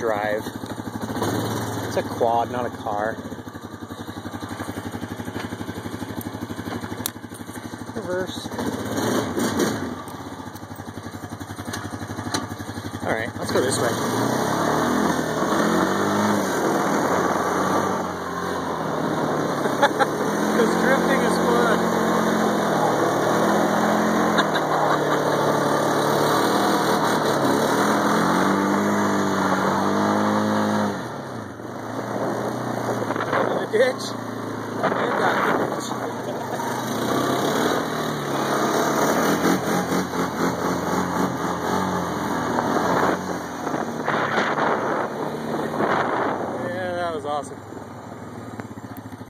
drive. It's a quad, not a car. Reverse. Alright, let's go this way. bitch. Ain't that bitch. yeah, that was awesome.